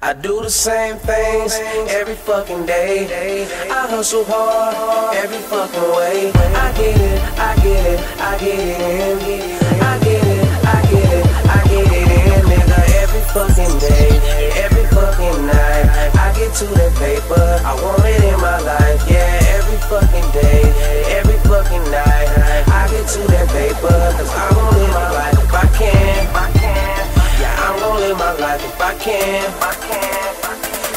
I do the same things every fucking day. I hustle hard every fucking way. I get it, I get it, can. If I can.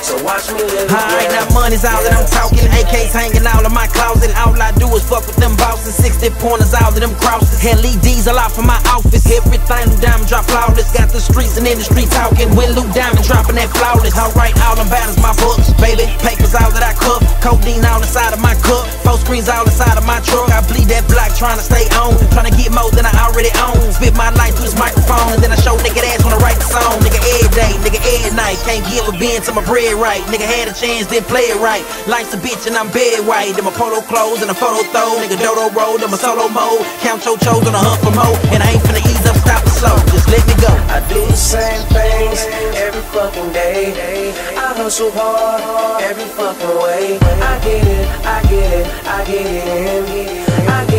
So watch me live Alright, now money's all that I'm talking. AKs hanging out of my closet. All I do is fuck with them bosses. 60 pointers out of them crosses. Hell, LEDs a lot for my office. Everything Lu Diamond drop flawless. Got the streets and industry talking. When Lu Diamond dropping that flawless. Alright, all them is my books, baby. Papers all that I cuff. Codeine all inside of my cup. Four screens all inside of my truck. I bleed that block trying to stay on. Trying to get more than I already own. Spit my life through this microphone. And then I show nigga ass when I write the song. Nigga every Can't give a bean to my bread right. Nigga had a chance, didn't play it right. Life's a bitch and I'm bed white. Then my polo clothes and a photo throw. Nigga dodo roll, in my solo mode. Count your chose on a hunt for more. And I ain't finna ease up, stop it slow. Just let me go. I do the same things every fucking day. I hustle hard every fucking way. I get it, I get it, I get it. I get it,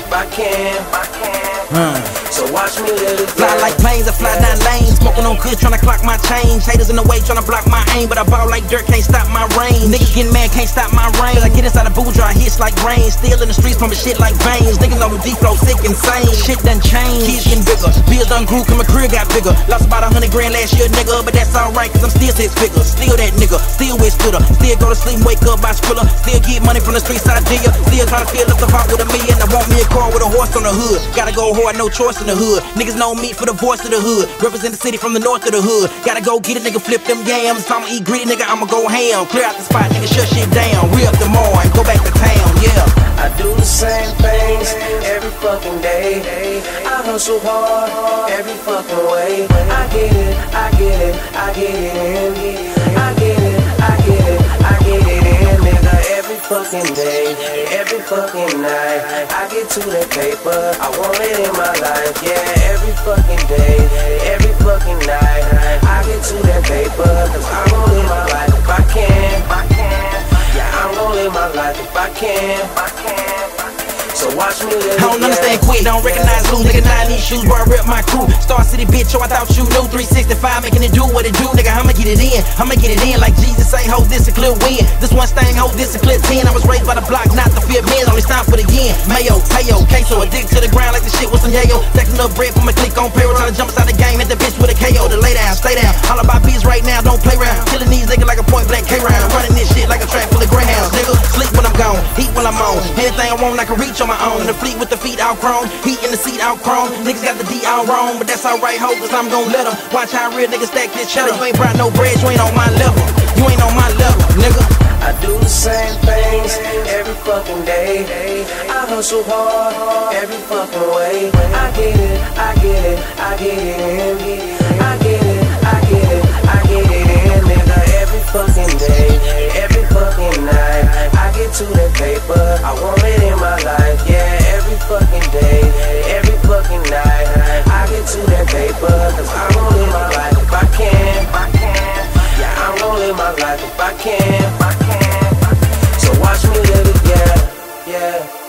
if I can. If I can. Hmm. So watch me live it. Fly like planes, I fly down lanes. Smoking on kush, tryna clock my change. Haters in the way, tryna block my aim. But I ball like dirt, can't stop my range. Niggas getting mad, can't stop my rain. I get inside a booth, dry hits like rain. Still in the streets, pumping shit like veins. Niggas know the D-flow sick, insane. Shit done changed. Kids getting bigger. Bills done grew, cause my career got bigger. Lost about a hundred grand last year, nigga. But that's alright, cause I'm still six figures. Still that nigga. Still with splitter. Still go to sleep, wake up by skrilla. Still get money from the streets, I deal. Still tryna fill up the pot with a million. I want me a car with a horse on the hood. Gotta go hard, no choice in the hood. Niggas know me for the voice of the hood. Represent the city from the north of the hood. Gotta go get it, nigga, flip them yams. If I'ma eat greedy, nigga, I'ma go ham. Clear out the spot, nigga, shut shit down. Re up the and go back to town, yeah. I do the same things every fucking day. I hustle hard every fucking way. I get it, night. I get to that paper, I want it in my life. Yeah, every fucking day, every fucking night. I get to that paper, cause I'm gonna live my life if I can. If I can. Yeah, I'm gonna live my life if I can. If I can. So watch me live. I don't understand quick, don't recognize who Nigga, nine these shoes where I rep my crew Star City bitch, oh I thought you knew 365 making it do what it do Nigga, I'ma get it in, I'ma get it in Like Jesus say, hold this a clear win. This one thing, hold this a clear 10 I was raised by the block, not the fear men Only time for the yen Mayo, payo, queso Addicted to the ground like the shit was some yayo. Stacking up bread for my click on payroll Trying to jump inside the game, hit the bitch with a KO To lay down, stay down. All about beats right now, don't play around. Killing these niggas like a point blank K-round Running this shit like gone, heat when I'm on Anything I want, I can reach on my own In The fleet with the feet outgrown, heat in the seat outgrown. Niggas got the D all wrong, but that's alright, ho, cause I'm gon' let them. Watch how real niggas stack this cheddar. You ain't brought no bread, you ain't on my level. You ain't on my level, nigga. I do the same things every fucking day. I hustle hard every fucking way. I get it, I get it, I get it my life if I can. If I can. So watch me live it, yeah, yeah.